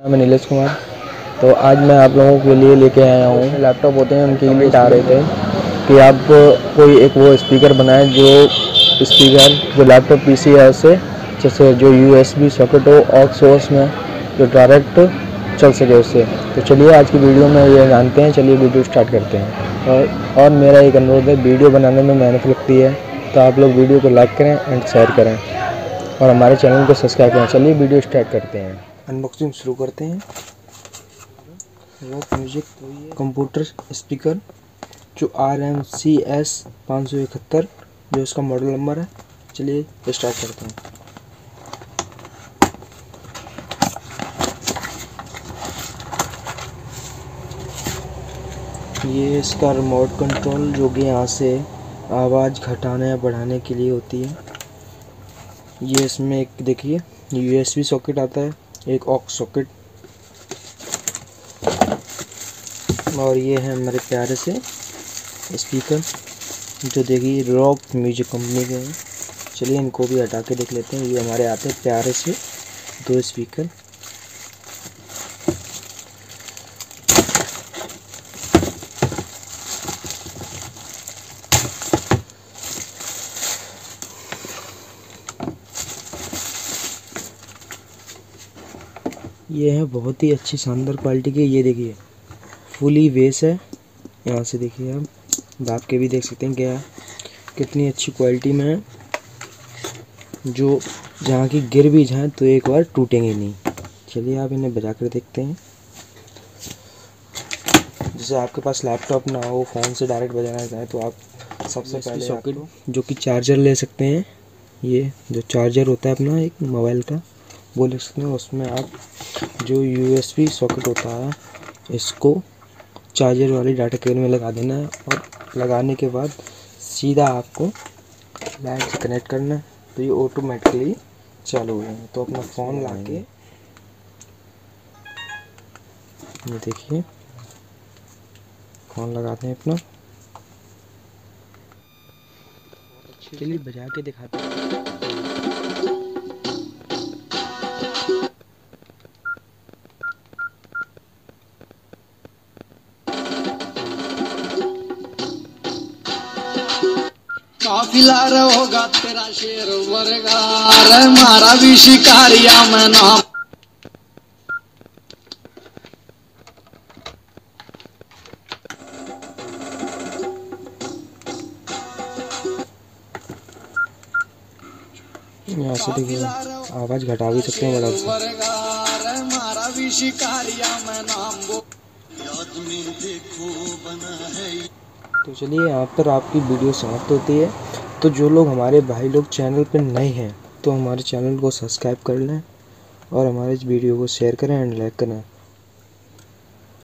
मैं नीलेश कुमार। तो आज मैं आप लोगों के लिए लेके आया हूँ। लैपटॉप होते हैं, उनके लिए आ रहे थे कि आप कोई एक वो स्पीकर बनाएँ जो स्पीकर जो लैपटॉप पीसी है उससे जैसे जो यूएसबी सॉकेट हो ऑक्स हो उसमें जो डायरेक्ट चल सके उससे। तो चलिए आज की वीडियो में ये जानते हैं, चलिए वीडियो स्टार्ट करते हैं। और और मेरा एक अनुरोध है वीडियो बनाने में मेहनत लगती है तो आप लोग वीडियो को लाइक करें एंड शेयर करें। और हमारे चैनल को सब्सक्राइब करें। चलिए वीडियो स्टार्ट करते हैं। अनबॉक्सिंग शुरू करते हैं। रॉक म्यूज़िक कंप्यूटर स्पीकर जो आर एम सी एस पाँच सौ इकहत्तर, जो इसका मॉडल नंबर है। चलिए स्टार्ट करते हैं। ये इसका रिमोट कंट्रोल जो कि यहाँ से आवाज़ घटाने या बढ़ाने के लिए होती है। ये इसमें एक, देखिए यूएसबी सॉकेट आता है। एक ऑक्स सॉकेट और ये है हमारे प्यारे से स्पीकर जो देखिए रॉक म्यूज़िक कंपनी के हैं। चलिए इनको भी हटा के देख लेते हैं। ये हमारे आते हैं प्यारे से दो स्पीकर ये है बहुत ही अच्छी शानदार क्वालिटी की ये देखिए। फुली वेस है। यहाँ से देखिए आप दाब के भी देख सकते हैं क्या कितनी अच्छी क्वालिटी में है। जो जहाँ की गिर भी जाए तो एक बार टूटेंगे नहीं। चलिए आप इन्हें बजा कर देखते हैं। जैसे आपके पास लैपटॉप ना हो फ़ोन से डायरेक्ट बजाना चाहें तो आप सबसे पहले सॉकेट जो कि चार्जर ले सकते हैं। ये जो चार्जर होता है अपना एक मोबाइल का वो ले सकते हैं उसमें आप जो यूएसबी सॉकेट होता है, इसको चार्जर वाली डाटा केबल में लगा देना है और लगाने के बाद सीधा आपको लाइट से कनेक्ट करना है। तो ये ऑटोमेटिकली चालू हो जाएँगे। तो अपना फ़ोन ला के ये देखिए फ़ोन लगाते हैं अपना। चलिए बजा के दिखाते हैं। काफिला होगा तेरा शेर वर्गा रे मारा भी शिकारिया मैं नाम। यहाँ से देखिए आवाज़ घटा भी सकते हैं बड़ा से वर्गा रे मारा भी शिकारिया मैं नाम। वो याद में देखो बना है तो चलिए यहाँ पर आपकी वीडियो समाप्त होती है। तो जो लोग हमारे भाई लोग चैनल पर नए हैं तो हमारे चैनल को सब्सक्राइब कर लें और हमारे इस वीडियो को शेयर करें एंड लाइक करें।